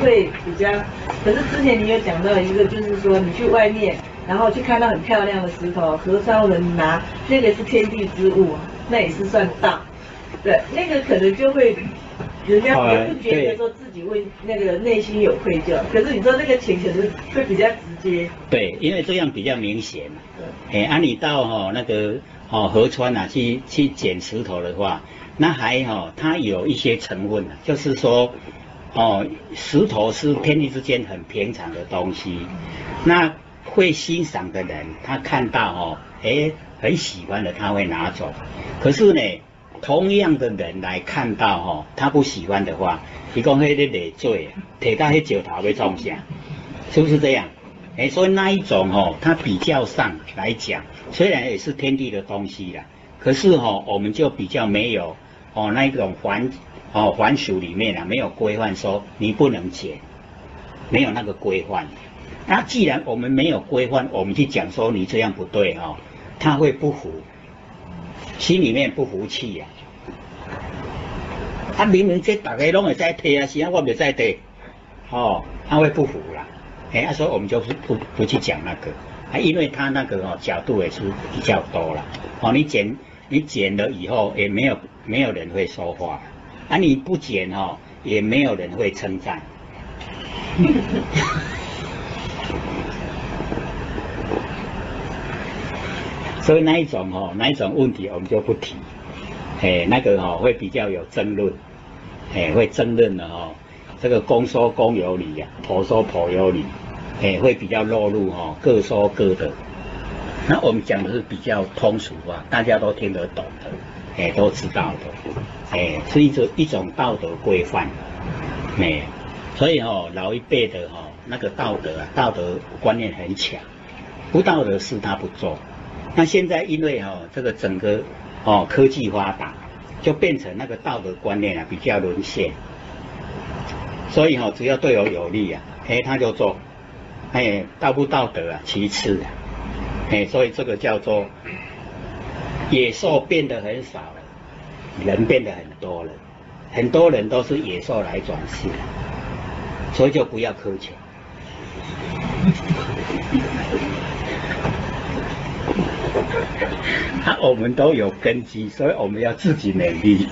会比较，可是之前你有讲到一个，就是说你去外面，然后去看到很漂亮的石头，何超人拿那个是天地之物，那也是算道。对，那个可能就会，人家也不觉得说自己为那个内心有愧疚，可是你说那个钱可能会比较直接。对，因为这样比较明显。对。哎，啊你到哈那个哦河川啊去去捡石头的话，那还好，它有一些成分啊，就是说。哦，石头是天地之间很平常的东西，那会欣赏的人，他看到哦，哎，很喜欢的，他会拿走。可是呢，同样的人来看到哦，他不喜欢的话，你讲那个累赘，铁到那石头会种下，是不是这样？哎，所以那一种哦，它比较上来讲，虽然也是天地的东西啦，可是哦，我们就比较没有哦那一种环。哦，还俗里面啊，没有规范说你不能捡，没有那个规范。那既然我们没有规范，我们去讲说你这样不对哦，他会不服，心里面不服气呀。他明明这大家拢会在推啊，实际上我没在推，哦，他会不服啦。哎，所以我们就不不去讲那个，啊，因为他那个哦角度也是比较多了。哦，你剪你剪了以后，也没有没有人会说话。啊，你不剪哦，也没有人会称赞。所以那一种哦，那一种问题我们就不提。哎，那个哦会比较有争论，哎会争论的哦。这个公说公有理呀，婆说婆有理，哎会比较落入哦各说各的。那我们讲的是比较通俗啊，大家都听得懂的。哎，都知道的，哎，是一种一种道德规范，哎，所以哦，老一辈的哈，那个道德啊，道德观念很强，不道德事他不做。那现在因为哦，这个整个哦科技发达，就变成那个道德观念啊比较沦陷，所以哦，只要对我有利啊，哎，他就做，哎，道不道德啊，其次啊，所以这个叫做。野兽变得很少了，人变得很多了，很多人都是野兽来转世，所以就不要苛求。啊，我们都有根基，所以我们要自己努力。